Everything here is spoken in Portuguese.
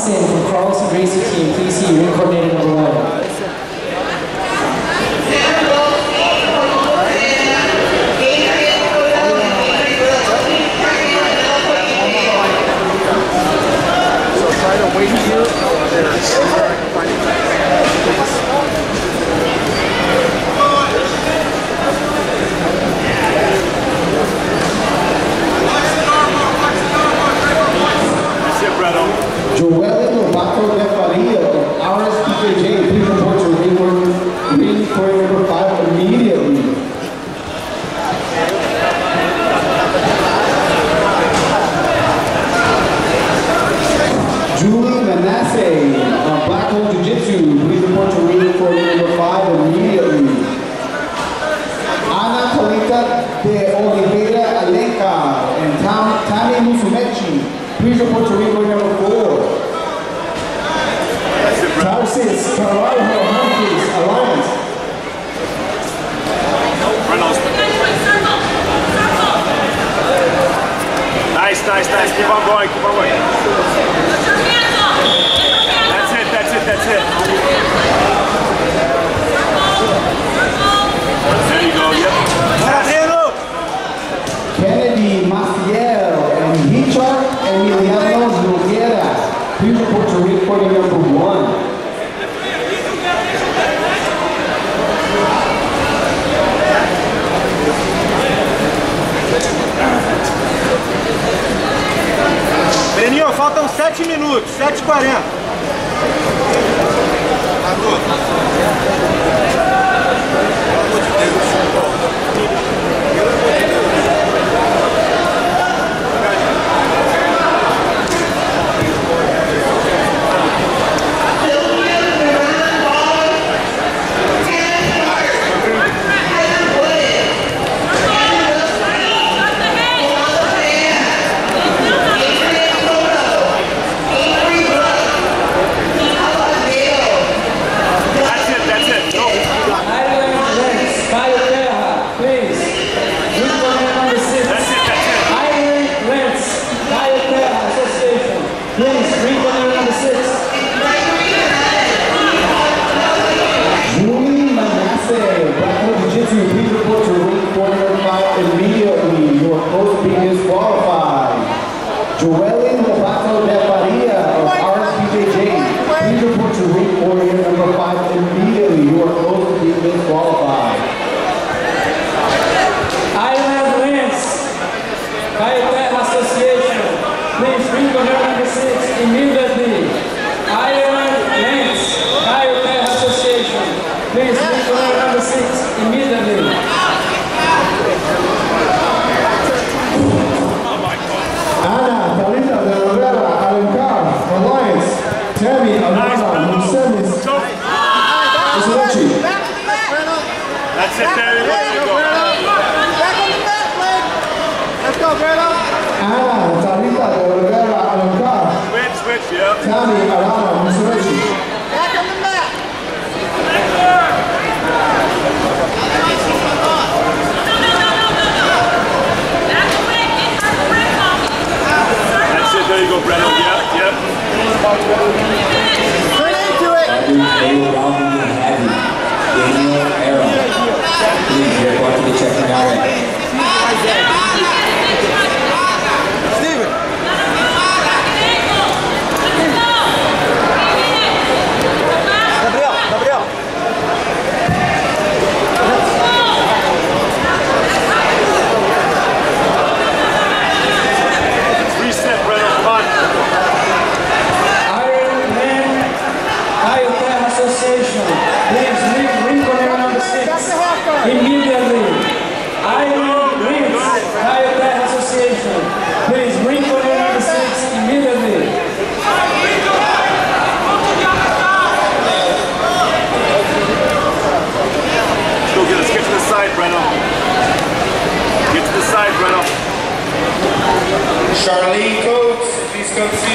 Johnson from Carlson Racing Team, please see ring coordinator number one. Taekwondo Jiu-Jitsu, leaving Puerto Rico for number five immediately. Ana Kalita de Oliveira Alenca and Tam Tammy Musumechi, please report to Rico number four. Tarsis Carvalho. Fusion Puerto Rico in number one. Beninho, faltam 7 minutos, 7 e 40 Tell me, Arano. come see